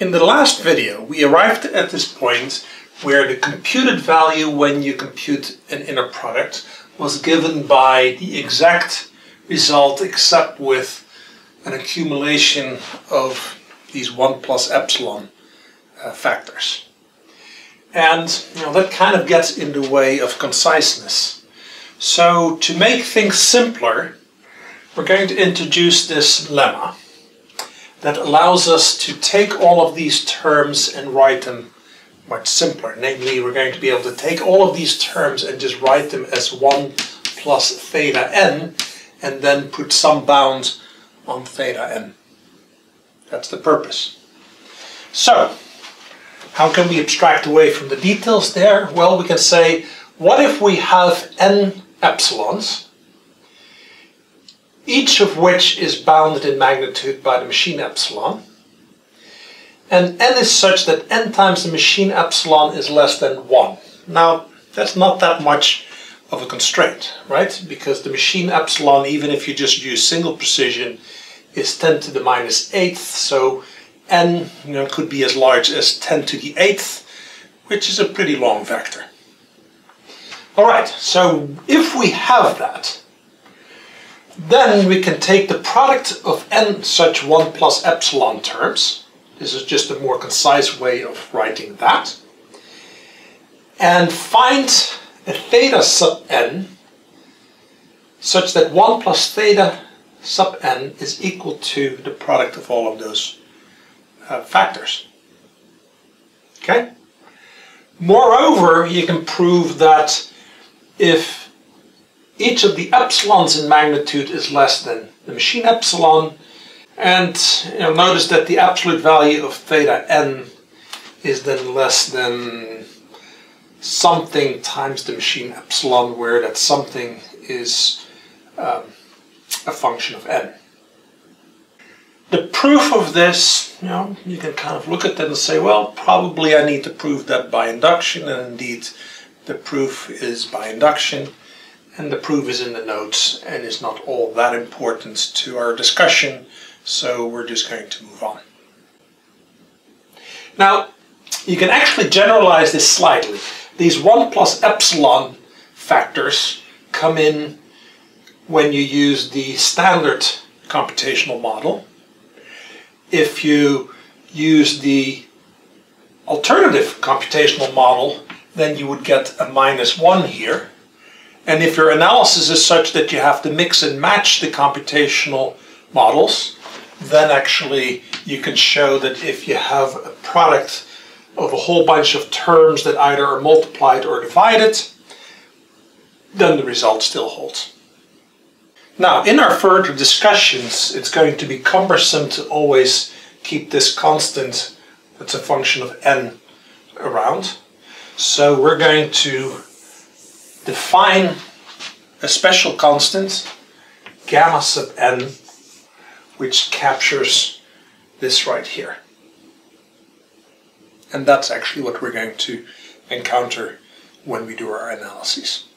In the last video, we arrived at this point where the computed value when you compute an inner product was given by the exact result except with an accumulation of these 1 plus epsilon uh, factors. And you know, that kind of gets in the way of conciseness. So to make things simpler, we're going to introduce this lemma that allows us to take all of these terms and write them much simpler. Namely, we're going to be able to take all of these terms and just write them as 1 plus theta n and then put some bound on theta n. That's the purpose. So, how can we abstract away from the details there? Well, we can say, what if we have n epsilons each of which is bounded in magnitude by the machine epsilon. And n is such that n times the machine epsilon is less than 1. Now, that's not that much of a constraint, right? Because the machine epsilon, even if you just use single precision, is 10 to the minus 8th, so n you know, could be as large as 10 to the 8th, which is a pretty long vector. All right, so if we have that, then we can take the product of n such 1 plus epsilon terms. This is just a more concise way of writing that. And find a theta sub n such that 1 plus theta sub n is equal to the product of all of those uh, factors. Okay? Moreover, you can prove that if each of the epsilons in magnitude is less than the machine epsilon. And you'll notice that the absolute value of theta n is then less than something times the machine epsilon, where that something is um, a function of n. The proof of this, you know, you can kind of look at that and say, well, probably I need to prove that by induction, and indeed the proof is by induction and the proof is in the notes and is not all that important to our discussion, so we're just going to move on. Now, you can actually generalize this slightly. These 1 plus epsilon factors come in when you use the standard computational model. If you use the alternative computational model, then you would get a minus 1 here. And if your analysis is such that you have to mix and match the computational models, then actually you can show that if you have a product of a whole bunch of terms that either are multiplied or divided, then the result still holds. Now, in our further discussions, it's going to be cumbersome to always keep this constant, that's a function of n, around. So we're going to define a special constant, gamma sub n, which captures this right here. And that's actually what we're going to encounter when we do our analyses.